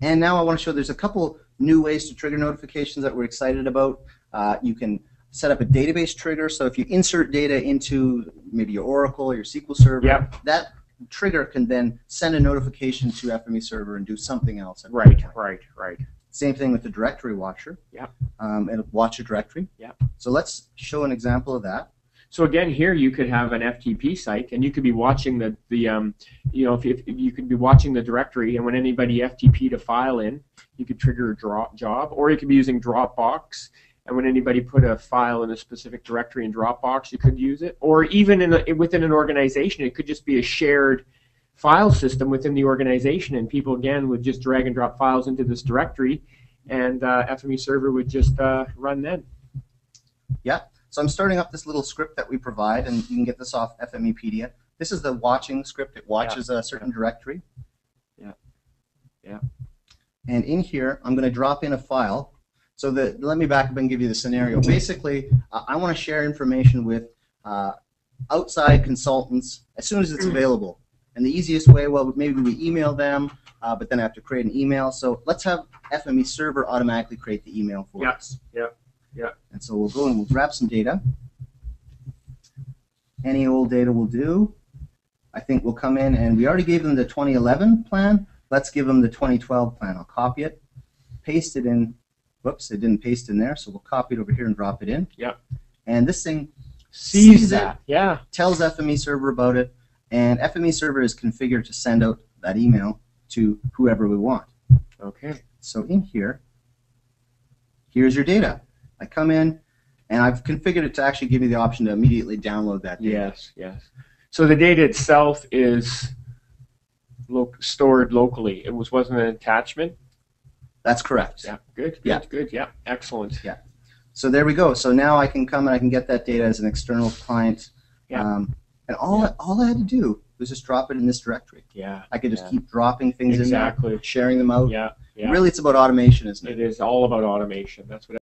And now I want to show there's a couple new ways to trigger notifications that we're excited about. Uh, you can set up a database trigger. So if you insert data into maybe your Oracle or your SQL Server, Yep. that trigger can then send a notification to FME Server and do something else. Right, right, right. Same thing with the directory watcher. Yep. Um, and watch a directory. Yep. So let's show an example of that. So again, here you could have an FTP site, and you could be watching the the um, you know if, if you could be watching the directory, and when anybody FTP'd a file in, you could trigger a drop job, or you could be using Dropbox, and when anybody put a file in a specific directory in Dropbox, you could use it, or even in a, within an organization, it could just be a shared file system within the organization, and people again would just drag and drop files into this directory, and uh, FME server would just uh, run then. So I'm starting up this little script that we provide, and you can get this off FMEpedia. This is the watching script. It watches a certain directory. Yeah. Yeah. And in here, I'm going to drop in a file. So the, let me back up and give you the scenario. Basically, uh, I want to share information with uh, outside consultants as soon as it's available. And the easiest way, well, maybe we email them, uh, but then I have to create an email. So let's have FME server automatically create the email for Yeah, us. yeah, yeah. So we'll go and we'll grab some data. Any old data will do. I think we'll come in and we already gave them the 2011 plan. Let's give them the 2012 plan. I'll copy it, paste it in. Whoops, it didn't paste in there, so we'll copy it over here and drop it in. Yep. And this thing Sees Sees it. that. Yeah. tells FME server about it, and FME server is configured to send out that email to whoever we want. Okay. So in here, here's your data. I come in, and I've configured it to actually give me the option to immediately download that data. Yes. Yes. So the data itself is lo- stored locally. It was wasn't an attachment. That's correct. Yeah. Good. Good. Yeah. Good. Yeah. Excellent. Yeah. So there we go. So now I can come and I can get that data as an external client. Yeah. Um, and all, all I had to do was just drop it in this directory. Yeah. I could just Yeah. keep dropping things in Exactly. there, sharing them out. Yeah. Yeah. Really, it's about automation, isn't it? It is all about automation. That's what